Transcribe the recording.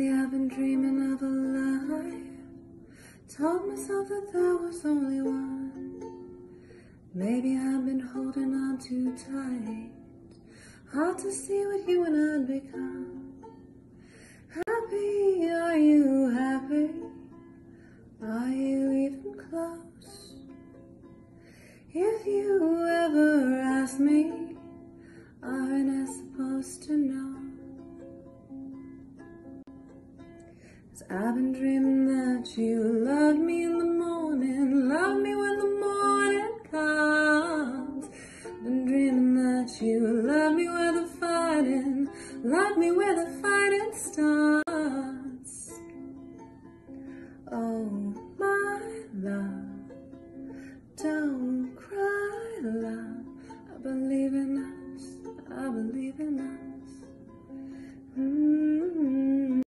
Lately I've been dreaming of a life. Told myself that there was only one. Maybe I've been holding on too tight. Hard to see what you and I'd become. Happy, are you happy? Are you even close? If you ever ask me, aren't I supposed to I've been dreaming that you love me in the morning, love me when the morning comes. Been dreaming that you love me where the fighting, love me where the fighting starts. Oh my love, don't cry, love. I believe in us, I believe in us.